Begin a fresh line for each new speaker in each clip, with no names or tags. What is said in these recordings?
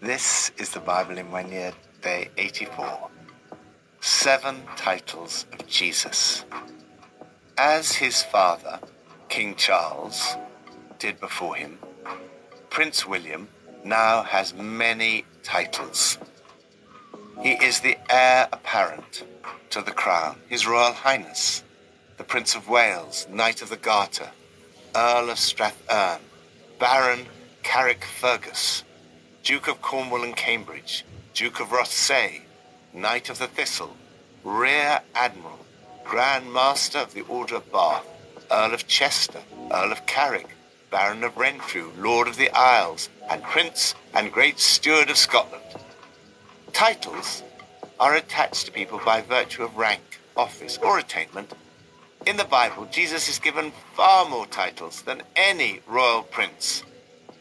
This is the Bible in one year, day 84. Seven titles of Jesus. As his father, King Charles, did before him, Prince William now has many titles. He is the heir apparent to the crown, His Royal Highness, the Prince of Wales, Knight of the Garter, Earl of Strathearn, Baron Carrickfergus, Duke of Cornwall and Cambridge, Duke of Rothesay, Knight of the Thistle, Rear Admiral, Grand Master of the Order of Bath, Earl of Chester, Earl of Carrick, Baron of Renfrew, Lord of the Isles, and Prince and Great Steward of Scotland. Titles are attached to people by virtue of rank, office, or attainment. In the Bible, Jesus is given far more titles than any royal prince.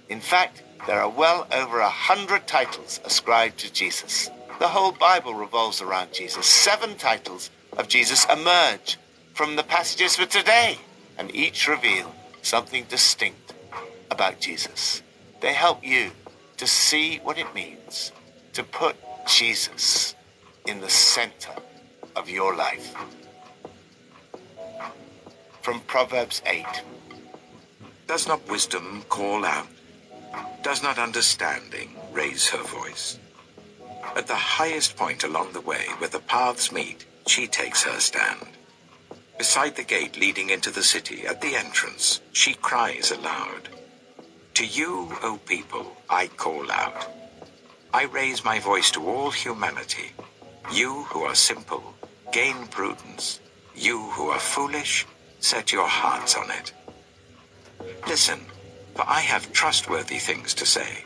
In fact, there are well over a hundred titles ascribed to Jesus. The whole Bible revolves around Jesus. Seven titles of Jesus emerge from the passages for today, and each reveal something distinct about Jesus. They help you to see what it means to put Jesus in the center of your life. From Proverbs 8
Does not wisdom call out? Does not understanding raise her voice? At the highest point along the way where the paths meet, she takes her stand. Beside the gate leading into the city, at the entrance, she cries aloud. To you, O people, I call out. I raise my voice to all humanity. You who are simple, gain prudence. You who are foolish, set your hearts on it. Listen, for I have trustworthy things to say.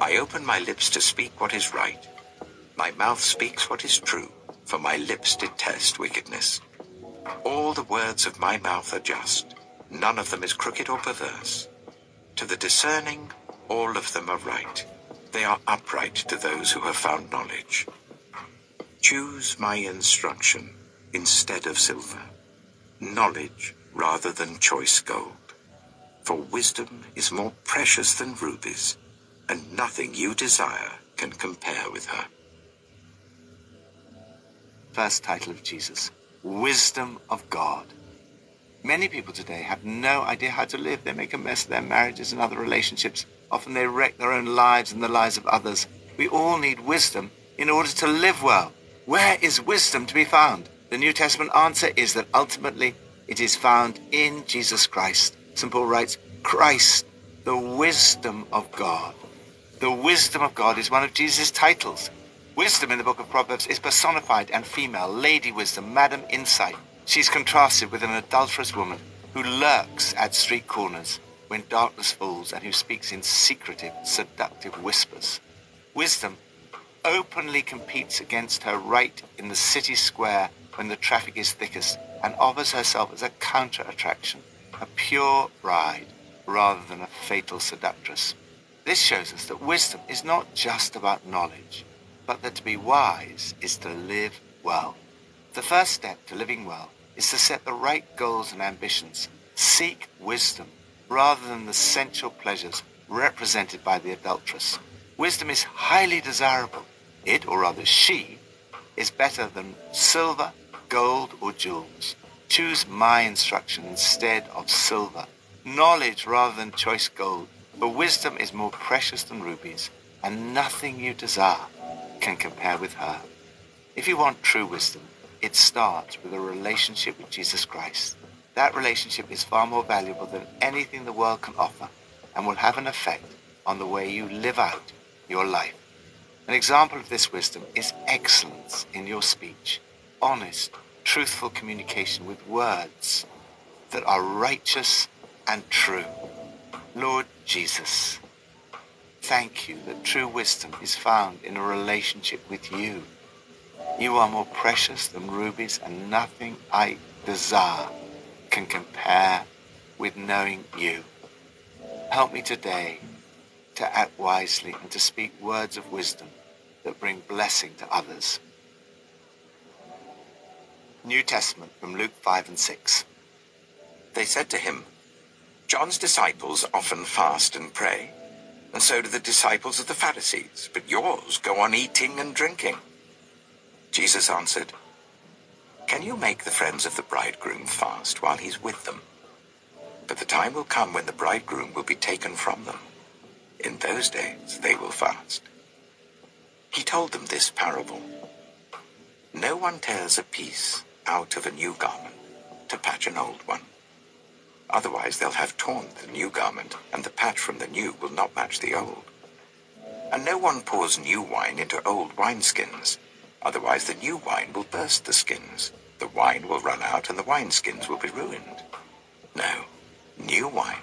I open my lips to speak what is right. My mouth speaks what is true, for my lips detest wickedness. All the words of my mouth are just. None of them is crooked or perverse. To the discerning, all of them are right. They are upright to those who have found knowledge. Choose my instruction instead of silver, knowledge rather than choice gold. For wisdom is more precious than rubies, and nothing you desire can compare with her.
First title of Jesus Wisdom of God. Many people today have no idea how to live. They make a mess of their marriages and other relationships. Often they wreck their own lives and the lives of others. We all need wisdom in order to live well. Where is wisdom to be found? The New Testament answer is that ultimately it is found in Jesus Christ. St. Paul writes, Christ, the wisdom of God. The wisdom of God is one of Jesus' titles. Wisdom in the book of Proverbs is personified and female, Lady Wisdom, Madam Insight. She's contrasted with an adulterous woman who lurks at street corners when darkness falls and who speaks in secretive, seductive whispers. Wisdom openly competes against her right in the city square when the traffic is thickest and offers herself as a counter-attraction, a pure bride rather than a fatal seductress. This shows us that wisdom is not just about knowledge but that to be wise is to live well. The first step to living well is to set the right goals and ambitions. Seek wisdom rather than the sensual pleasures represented by the adulteress. Wisdom is highly desirable. It, or rather she, is better than silver, gold, or jewels. Choose my instruction instead of silver, knowledge rather than choice gold, for wisdom is more precious than rubies, and nothing you desire can compare with her. If you want true wisdom, it starts with a relationship with Jesus Christ. That relationship is far more valuable than anything the world can offer and will have an effect on the way you live out your life. An example of this wisdom is excellence in your speech, honest, truthful communication with words that are righteous and true. Lord Jesus, Thank you that true wisdom is found in a relationship with you. You are more precious than rubies and nothing I desire can compare with knowing you. Help me today to act wisely and to speak words of wisdom that bring blessing to others. New Testament from Luke 5 and 6.
They said to him, John's disciples often fast and pray and so do the disciples of the Pharisees, but yours go on eating and drinking. Jesus answered, Can you make the friends of the bridegroom fast while he's with them? But the time will come when the bridegroom will be taken from them. In those days they will fast. He told them this parable. No one tears a piece out of a new garment to patch an old one. Otherwise they'll have torn the new garment, and the patch from the new will not match the old. And no one pours new wine into old wineskins. Otherwise the new wine will burst the skins. The wine will run out, and the wineskins will be ruined. No, new wine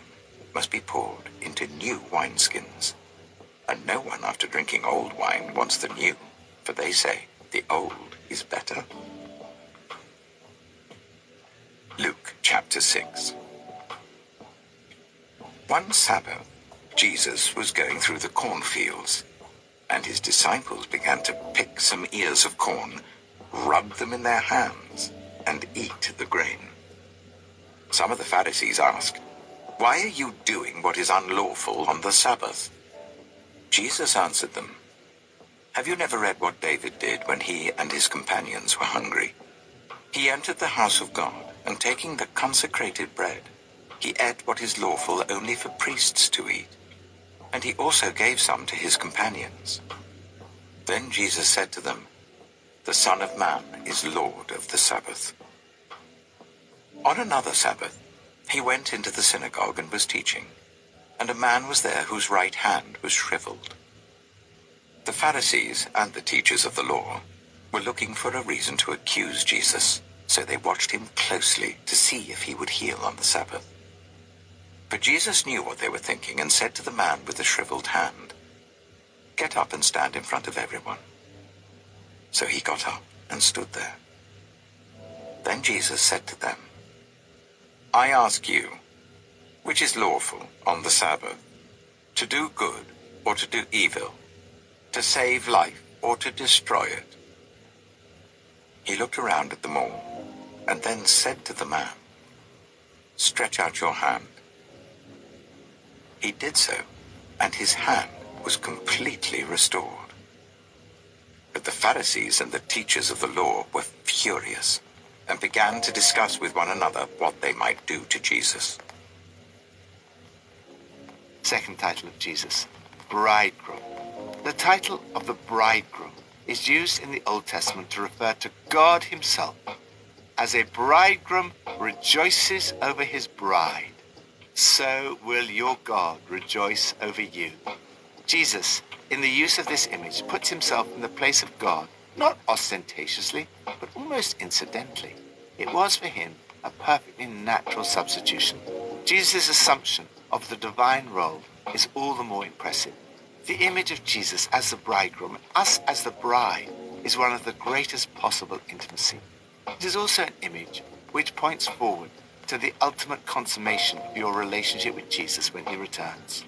must be poured into new wineskins. And no one after drinking old wine wants the new, for they say the old is better. Luke chapter 6 One Sabbath, Jesus was going through the cornfields, and his disciples began to pick some ears of corn, rub them in their hands, and eat the grain. Some of the Pharisees asked, Why are you doing what is unlawful on the Sabbath? Jesus answered them, Have you never read what David did when he and his companions were hungry? He entered the house of God, and taking the consecrated bread, he ate what is lawful only for priests to eat, and he also gave some to his companions. Then Jesus said to them, The Son of Man is Lord of the Sabbath. On another Sabbath, he went into the synagogue and was teaching, and a man was there whose right hand was shriveled. The Pharisees and the teachers of the law were looking for a reason to accuse Jesus so they watched him closely to see if he would heal on the Sabbath. But Jesus knew what they were thinking and said to the man with the shriveled hand, Get up and stand in front of everyone. So he got up and stood there. Then Jesus said to them, I ask you, which is lawful on the Sabbath, to do good or to do evil, to save life or to destroy it? He looked around at them all and then said to the man, Stretch out your hand. He did so, and his hand was completely restored. But the Pharisees and the teachers of the law were furious and began to discuss with one another what they might do to Jesus.
Second title of Jesus, Bridegroom. The title of the Bridegroom is used in the Old Testament to refer to God himself as a bridegroom rejoices over his bride, so will your God rejoice over you. Jesus, in the use of this image, puts himself in the place of God, not ostentatiously, but almost incidentally. It was for him a perfectly natural substitution. Jesus' assumption of the divine role is all the more impressive. The image of Jesus as the bridegroom, us as the bride, is one of the greatest possible intimacy. It is also an image which points forward to the ultimate consummation of your relationship with Jesus when he returns.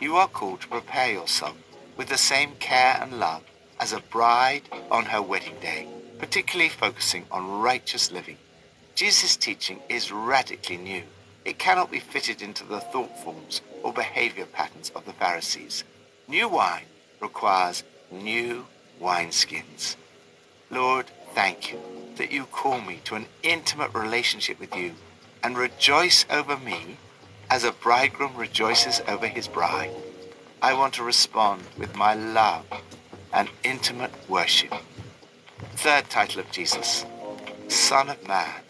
You are called to prepare yourself with the same care and love as a bride on her wedding day, particularly focusing on righteous living. Jesus' teaching is radically new. It cannot be fitted into the thought forms or behavior patterns of the Pharisees. New wine requires new wineskins. Lord, thank you that you call me to an intimate relationship with you and rejoice over me as a bridegroom rejoices over his bride. I want to respond with my love and intimate worship. Third title of Jesus, Son of Man.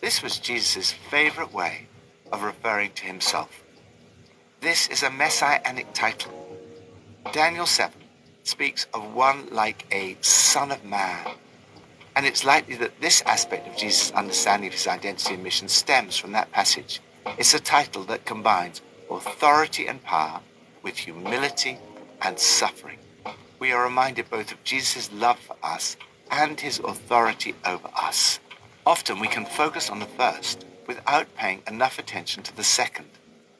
This was Jesus' favorite way of referring to himself. This is a messianic title. Daniel 7 speaks of one like a son of man and it's likely that this aspect of Jesus' understanding of his identity and mission stems from that passage. It's a title that combines authority and power with humility and suffering. We are reminded both of Jesus' love for us and his authority over us. Often we can focus on the first without paying enough attention to the second.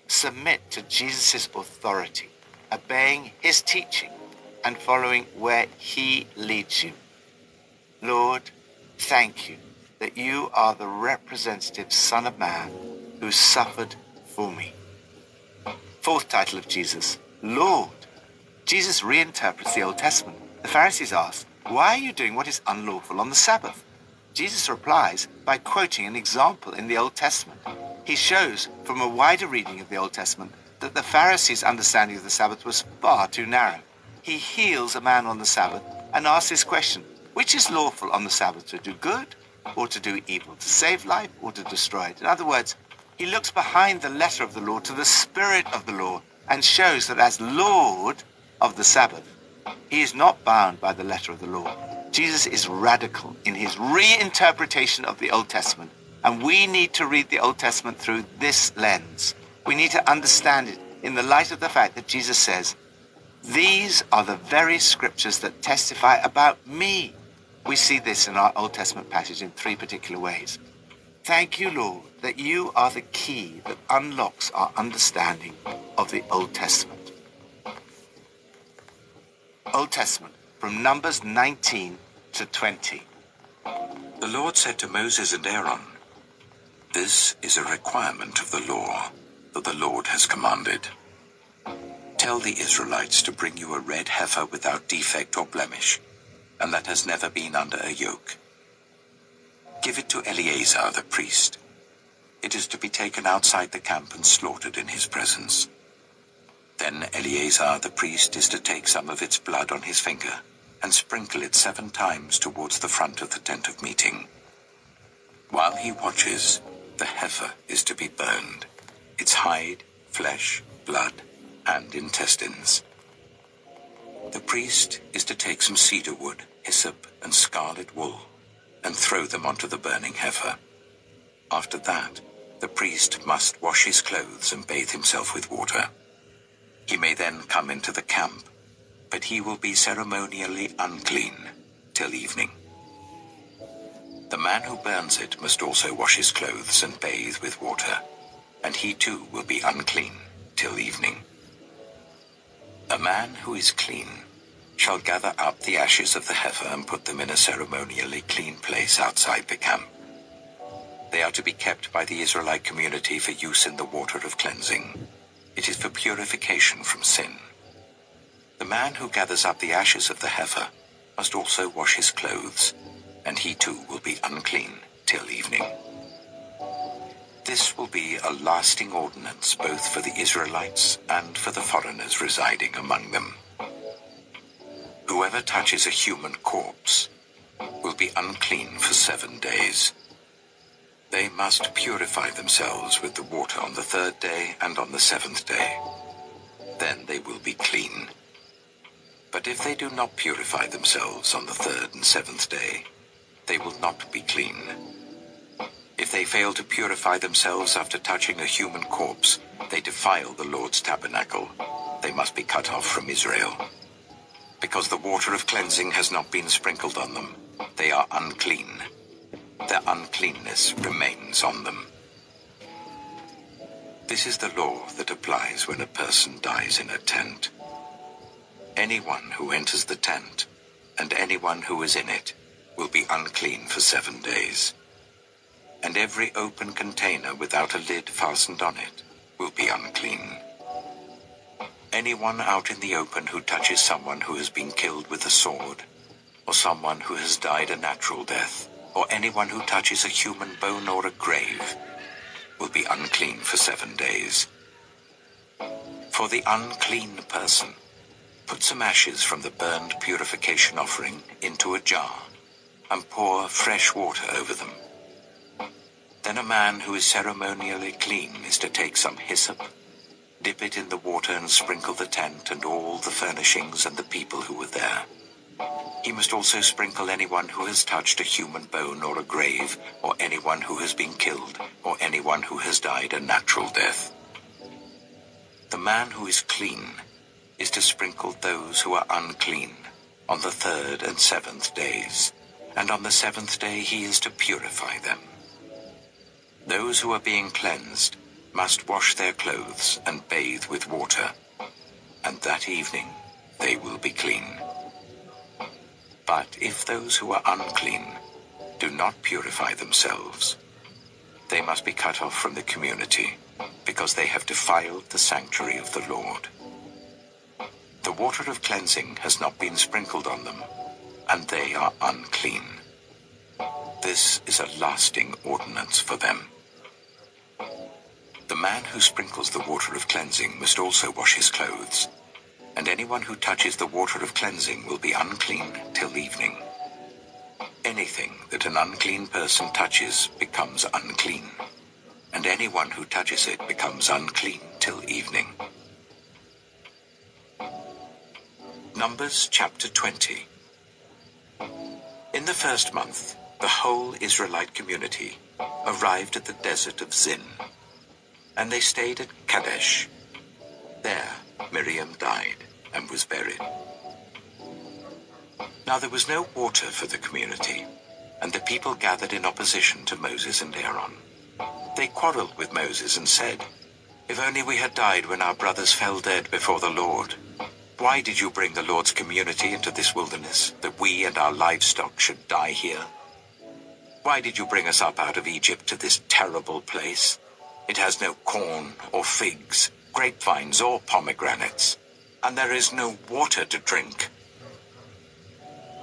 Submit to Jesus' authority, obeying his teaching, and following where he leads you. Lord, thank you that you are the representative Son of Man who suffered for me. Fourth title of Jesus, Lord. Jesus reinterprets the Old Testament. The Pharisees ask, Why are you doing what is unlawful on the Sabbath? Jesus replies by quoting an example in the Old Testament. He shows from a wider reading of the Old Testament that the Pharisees' understanding of the Sabbath was far too narrow. He heals a man on the Sabbath and asks this question Which is lawful on the Sabbath, to do good or to do evil, to save life or to destroy it? In other words, he looks behind the letter of the law to the spirit of the law and shows that as Lord of the Sabbath, he is not bound by the letter of the law. Jesus is radical in his reinterpretation of the Old Testament, and we need to read the Old Testament through this lens. We need to understand it in the light of the fact that Jesus says, These are the very scriptures that testify about me. We see this in our Old Testament passage in three particular ways. Thank you, Lord, that you are the key that unlocks our understanding of the Old Testament. Old Testament, from Numbers 19 to 20.
The Lord said to Moses and Aaron, This is a requirement of the law that the Lord has commanded. Tell the Israelites to bring you a red heifer without defect or blemish, and that has never been under a yoke. Give it to Eleazar the priest. It is to be taken outside the camp and slaughtered in his presence. Then Eleazar the priest is to take some of its blood on his finger and sprinkle it seven times towards the front of the tent of meeting. While he watches, the heifer is to be burned, its hide, flesh, blood, and intestines. The priest is to take some cedar wood, hyssop, and scarlet wool, and throw them onto the burning heifer. After that, the priest must wash his clothes and bathe himself with water. He may then come into the camp, but he will be ceremonially unclean till evening. The man who burns it must also wash his clothes and bathe with water, and he too will be unclean till evening. A man who is clean shall gather up the ashes of the heifer and put them in a ceremonially clean place outside the camp. They are to be kept by the Israelite community for use in the water of cleansing. It is for purification from sin. The man who gathers up the ashes of the heifer must also wash his clothes, and he too will be unclean till evening. This will be a lasting ordinance both for the Israelites and for the foreigners residing among them. Whoever touches a human corpse will be unclean for seven days. They must purify themselves with the water on the third day and on the seventh day. Then they will be clean. But if they do not purify themselves on the third and seventh day, they will not be clean. If they fail to purify themselves after touching a human corpse, they defile the Lord's tabernacle. They must be cut off from Israel. Because the water of cleansing has not been sprinkled on them, they are unclean their uncleanness remains on them. This is the law that applies when a person dies in a tent. Anyone who enters the tent and anyone who is in it will be unclean for seven days. And every open container without a lid fastened on it will be unclean. Anyone out in the open who touches someone who has been killed with a sword, or someone who has died a natural death, or anyone who touches a human bone or a grave will be unclean for seven days. For the unclean person, put some ashes from the burned purification offering into a jar and pour fresh water over them. Then a man who is ceremonially clean is to take some hyssop, dip it in the water and sprinkle the tent and all the furnishings and the people who were there. He must also sprinkle anyone who has touched a human bone or a grave, or anyone who has been killed, or anyone who has died a natural death. The man who is clean is to sprinkle those who are unclean on the third and seventh days, and on the seventh day he is to purify them. Those who are being cleansed must wash their clothes and bathe with water, and that evening they will be clean. But if those who are unclean do not purify themselves, they must be cut off from the community, because they have defiled the sanctuary of the Lord. The water of cleansing has not been sprinkled on them, and they are unclean. This is a lasting ordinance for them. Man who sprinkles the water of cleansing must also wash his clothes, and anyone who touches the water of cleansing will be unclean till evening. Anything that an unclean person touches becomes unclean, and anyone who touches it becomes unclean till evening. Numbers chapter 20 In the first month, the whole Israelite community arrived at the desert of Zin, and they stayed at Kadesh. There, Miriam died and was buried. Now there was no water for the community, and the people gathered in opposition to Moses and Aaron. They quarreled with Moses and said, If only we had died when our brothers fell dead before the Lord. Why did you bring the Lord's community into this wilderness, that we and our livestock should die here? Why did you bring us up out of Egypt to this terrible place? It has no corn or figs, grapevines or pomegranates, and there is no water to drink.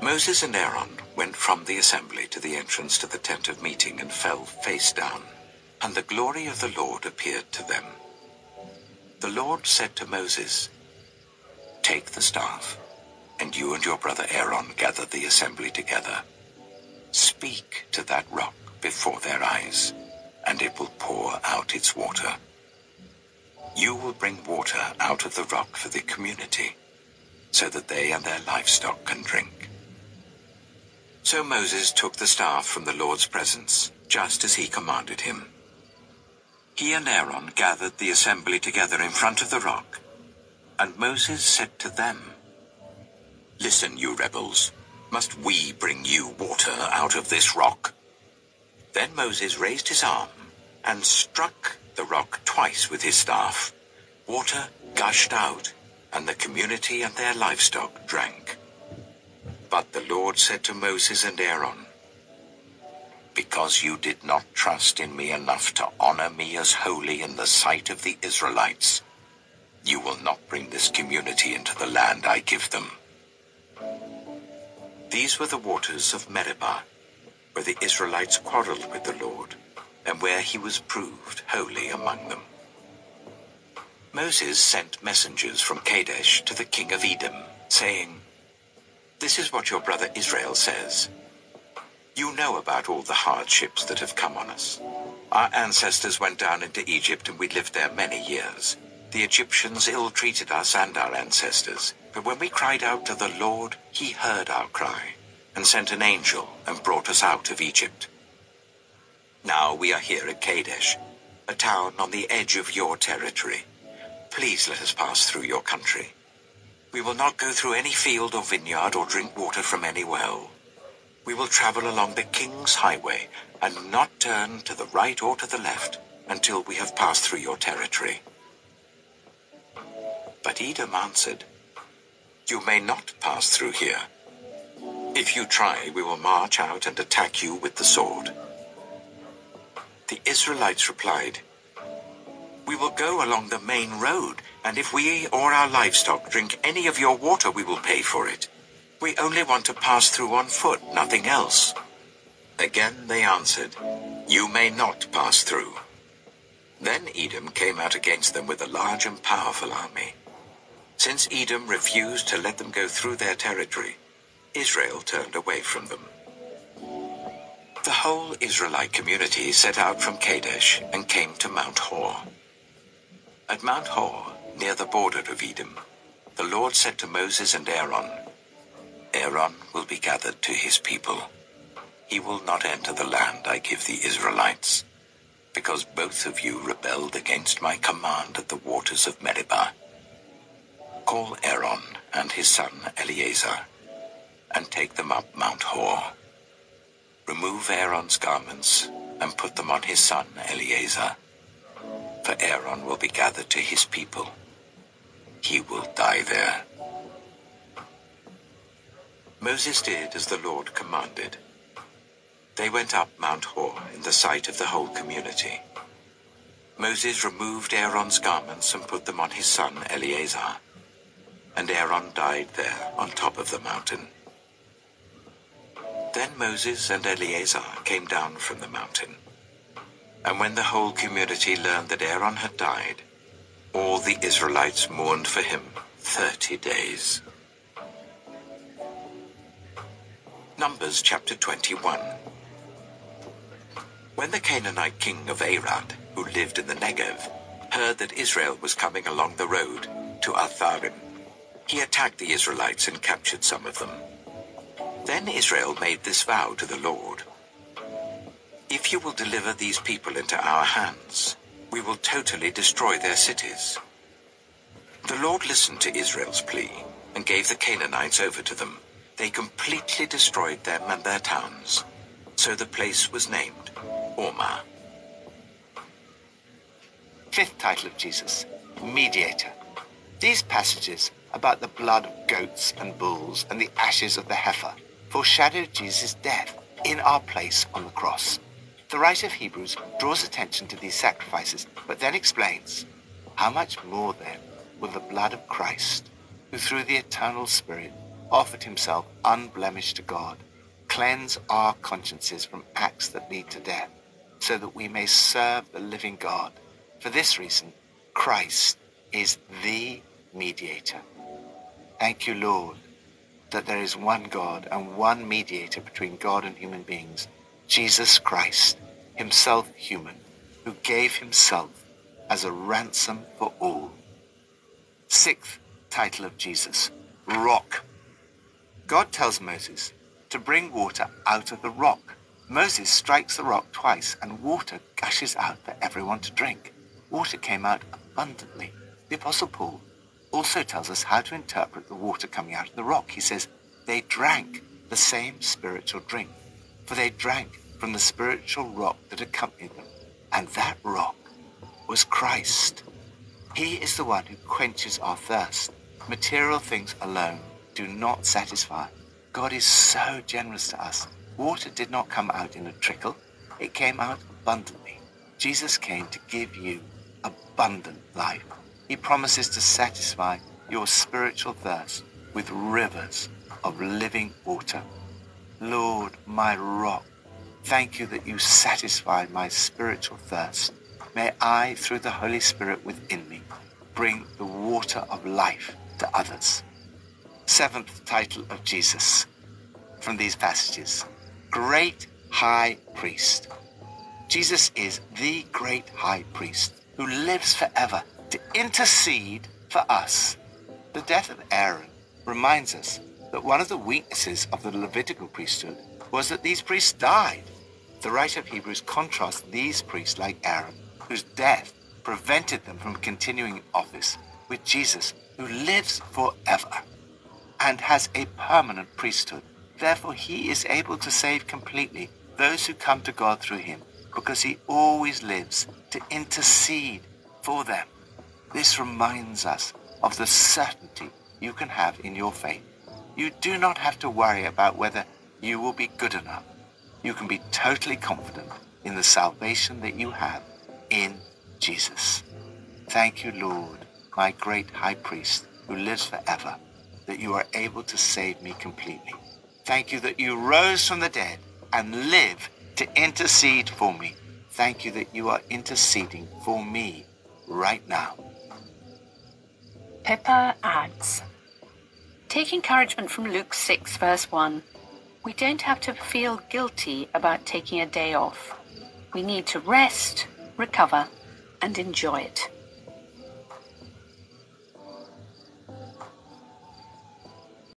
Moses and Aaron went from the assembly to the entrance to the tent of meeting and fell face down, and the glory of the Lord appeared to them. The Lord said to Moses, Take the staff, and you and your brother Aaron gather the assembly together. Speak to that rock before their eyes, and it will pour out its water. You will bring water out of the rock for the community, so that they and their livestock can drink. So Moses took the staff from the Lord's presence, just as he commanded him. He and Aaron gathered the assembly together in front of the rock, and Moses said to them, Listen, you rebels, must we bring you water out of this rock? Then Moses raised his arm and struck the rock twice with his staff. Water gushed out, and the community and their livestock drank. But the Lord said to Moses and Aaron, Because you did not trust in me enough to honor me as holy in the sight of the Israelites, you will not bring this community into the land I give them. These were the waters of Meribah, where the Israelites quarreled with the Lord, and where he was proved holy among them. Moses sent messengers from Kadesh to the king of Edom, saying, This is what your brother Israel says. You know about all the hardships that have come on us. Our ancestors went down into Egypt and we lived there many years. The Egyptians ill-treated us and our ancestors, but when we cried out to the Lord, he heard our cry and sent an angel and brought us out of Egypt. Now we are here at Kadesh, a town on the edge of your territory. Please let us pass through your country. We will not go through any field or vineyard or drink water from any well. We will travel along the king's highway and not turn to the right or to the left until we have passed through your territory. But Edom answered, You may not pass through here. If you try, we will march out and attack you with the sword. The Israelites replied, We will go along the main road, and if we or our livestock drink any of your water, we will pay for it. We only want to pass through on foot, nothing else. Again they answered, You may not pass through. Then Edom came out against them with a large and powerful army. Since Edom refused to let them go through their territory, Israel turned away from them. The whole Israelite community set out from Kadesh and came to Mount Hor. At Mount Hor, near the border of Edom, the Lord said to Moses and Aaron, Aaron will be gathered to his people. He will not enter the land I give the Israelites, because both of you rebelled against my command at the waters of Meribah. Call Aaron and his son Eleazar, and take them up Mount Hor. Remove Aaron's garments, and put them on his son Eleazar. For Aaron will be gathered to his people. He will die there. Moses did as the Lord commanded. They went up Mount Hor in the sight of the whole community. Moses removed Aaron's garments and put them on his son Eleazar. and Aaron died there on top of the mountain. Then Moses and Eleazar came down from the mountain. And when the whole community learned that Aaron had died, all the Israelites mourned for him thirty days. Numbers chapter 21. When the Canaanite king of Arad, who lived in the Negev, heard that Israel was coming along the road to Atharim, he attacked the Israelites and captured some of them. Then Israel made this vow to the Lord. If you will deliver these people into our hands, we will totally destroy their cities. The Lord listened to Israel's plea and gave the Canaanites over to them. They completely destroyed them and their towns. So the place was named Hormah.
Fifth title of Jesus, Mediator. These passages about the blood of goats and bulls and the ashes of the heifer foreshadowed Jesus' death in our place on the cross. The writer of Hebrews draws attention to these sacrifices, but then explains, How much more then will the blood of Christ, who through the eternal Spirit offered himself unblemished to God, cleanse our consciences from acts that lead to death, so that we may serve the living God. For this reason, Christ is the mediator. Thank you, Lord, that there is one God and one mediator between God and human beings, Jesus Christ, himself human, who gave himself as a ransom for all. Sixth title of Jesus, Rock. God tells Moses to bring water out of the rock. Moses strikes the rock twice and water gushes out for everyone to drink. Water came out abundantly. The Apostle Paul also tells us how to interpret the water coming out of the rock. He says, they drank the same spiritual drink, for they drank from the spiritual rock that accompanied them, and that rock was Christ. He is the one who quenches our thirst. Material things alone do not satisfy. God is so generous to us. Water did not come out in a trickle. It came out abundantly. Jesus came to give you abundant life. He promises to satisfy your spiritual thirst with rivers of living water. Lord, my rock, thank you that you satisfy my spiritual thirst. May I, through the Holy Spirit within me, bring the water of life to others. Seventh title of Jesus from these passages Great High Priest. Jesus is the great high priest who lives forever to intercede for us. The death of Aaron reminds us that one of the weaknesses of the Levitical priesthood was that these priests died. The writer of Hebrews contrasts these priests like Aaron, whose death prevented them from continuing in office, with Jesus, who lives forever and has a permanent priesthood. Therefore, he is able to save completely those who come to God through him, because he always lives to intercede for them. This reminds us of the certainty you can have in your faith. You do not have to worry about whether you will be good enough. You can be totally confident in the salvation that you have in Jesus. Thank you, Lord, my great high priest who lives forever, that you are able to save me completely. Thank you that you rose from the dead and live to intercede for me. Thank you that you are interceding for me right now.
Pippa adds Take encouragement from Luke 6, verse 1. We don't have to feel guilty about taking a day off. We need to rest, recover, and enjoy it.